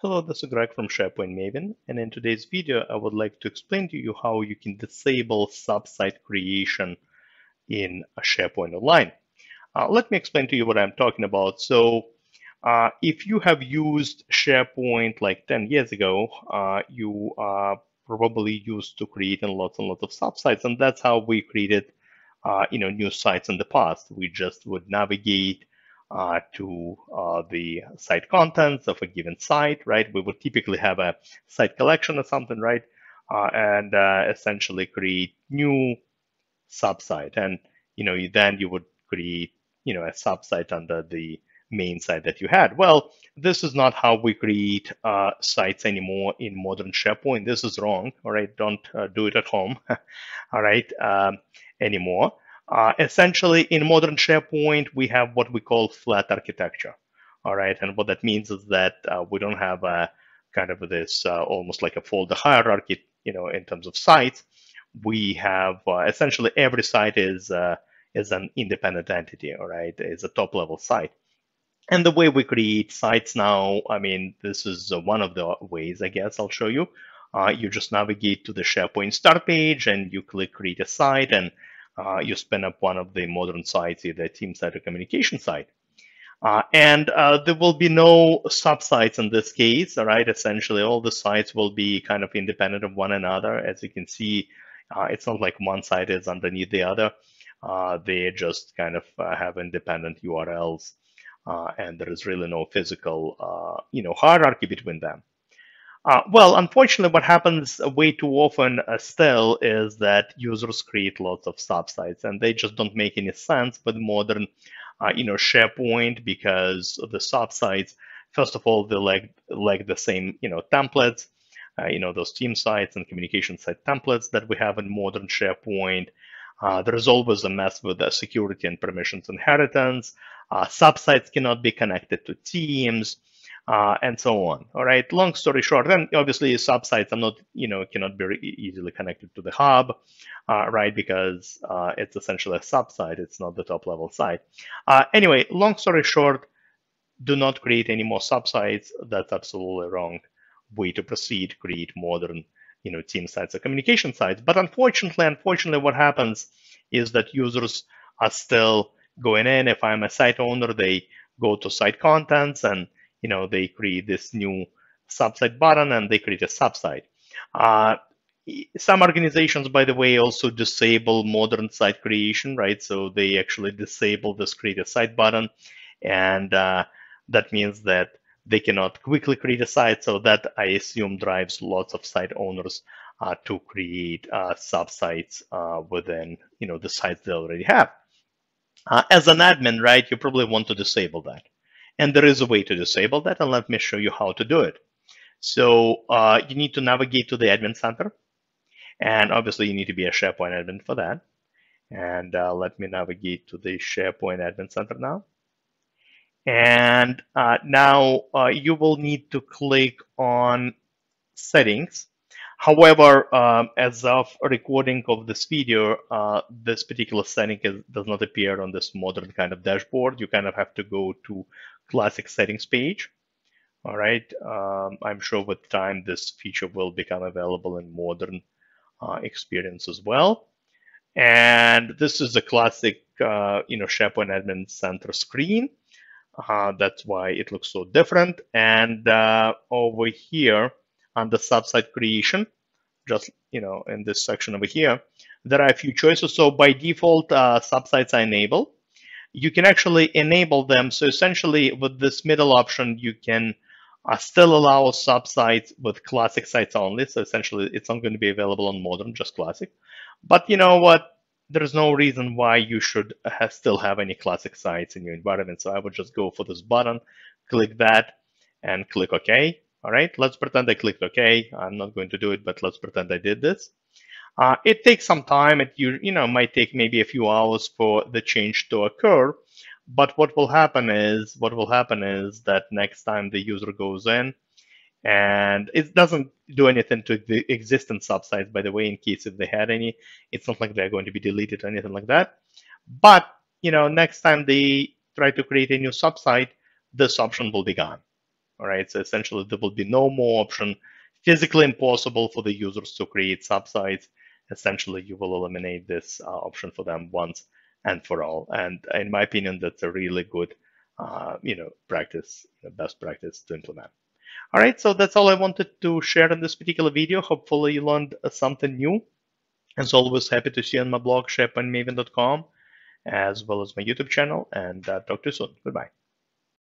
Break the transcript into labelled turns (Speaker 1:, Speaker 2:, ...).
Speaker 1: Hello, this is Greg from SharePoint Maven, and in today's video, I would like to explain to you how you can disable sub-site creation in SharePoint Online. Uh, let me explain to you what I'm talking about. So uh, if you have used SharePoint like 10 years ago, uh, you are probably used to creating lots and lots of sub-sites, and that's how we created uh, you know, new sites in the past. We just would navigate uh, to uh, the site contents of a given site, right? We would typically have a site collection or something, right? Uh, and uh, essentially create new subsite. And, you know, then you would create, you know, a subsite under the main site that you had. Well, this is not how we create uh, sites anymore in modern SharePoint. This is wrong, all right? Don't uh, do it at home, all right, um, anymore. Uh, essentially, in modern SharePoint, we have what we call flat architecture. All right, and what that means is that uh, we don't have a kind of this uh, almost like a folder hierarchy, you know, in terms of sites. We have uh, essentially every site is uh, is an independent entity. All right, is a top level site. And the way we create sites now, I mean, this is uh, one of the ways, I guess I'll show you. you just navigate to the SharePoint start page and you click create a site and uh, you spin up one of the modern sites, either a team site or communication site. Uh, and uh, there will be no subsites in this case, all right? Essentially, all the sites will be kind of independent of one another. As you can see, uh, it's not like one site is underneath the other. Uh, they just kind of uh, have independent URLs, and there is really no physical, you know, hierarchy between them. Uh, well, unfortunately, what happens way too often uh, still is that users create lots of subsites, and they just don't make any sense with modern, uh, you know, SharePoint because the subsites. First of all, they like like the same, you know, templates, uh, you know, those team sites and communication site templates that we have in modern SharePoint. Uh, there is always a mess with the security and permissions inheritance. Subsites cannot be connected to teams uh, and so on. All right. Long story short, then obviously subsites are not, you know, cannot be easily connected to the hub, uh, right? Because uh, it's essentially a subsite. It's not the top level site. Uh, anyway, long story short, do not create any more subsites. That's absolutely wrong way to proceed. Create modern, you know, team sites or communication sites. But unfortunately, unfortunately, what happens is that users are still going in. If I'm a site owner, they go to site contents and you know, they create this new subsite button and they create a subsite. Uh, some organizations, by the way, also disable modern site creation, right? So they actually disable this create a site button. And uh, that means that they cannot quickly create a site. So that I assume drives lots of site owners uh, to create uh, subsites uh, within, you know, the sites they already have. Uh, as an admin, right, you probably want to disable that. And there is a way to disable that, and let me show you how to do it. So uh, you need to navigate to the admin center. And obviously you need to be a SharePoint admin for that. And uh, let me navigate to the SharePoint admin center now. And uh, now uh, you will need to click on settings. However, um, as of recording of this video, uh, this particular setting is, does not appear on this modern kind of dashboard. You kind of have to go to classic settings page. All right, um, I'm sure with time this feature will become available in modern uh, experience as well. And this is a classic, uh, you know, SharePoint Admin Center screen. Uh, that's why it looks so different. And uh, over here under subsite creation, just, you know, in this section over here, there are a few choices. So by default, uh, subsites are enabled you can actually enable them. So essentially with this middle option, you can uh, still allow subsites with classic sites only. So essentially it's not going to be available on modern, just classic. But you know what? There's no reason why you should have, still have any classic sites in your environment. So I would just go for this button, click that and click OK. All right, let's pretend I clicked OK. I'm not going to do it, but let's pretend I did this. Uh, it takes some time. It you, you know might take maybe a few hours for the change to occur. But what will happen is what will happen is that next time the user goes in, and it doesn't do anything to the existing subsites, by the way, in case if they had any, it's not like they're going to be deleted or anything like that. But you know, next time they try to create a new subsite, this option will be gone. Right, so essentially there will be no more option, physically impossible for the users to create subsites. Essentially, you will eliminate this uh, option for them once and for all. And in my opinion, that's a really good, uh, you know, practice, best practice to implement. All right, so that's all I wanted to share in this particular video. Hopefully you learned something new. As always, happy to see you on my blog, sharepointmaven.com, as well as my YouTube channel, and uh, talk to you soon. Goodbye.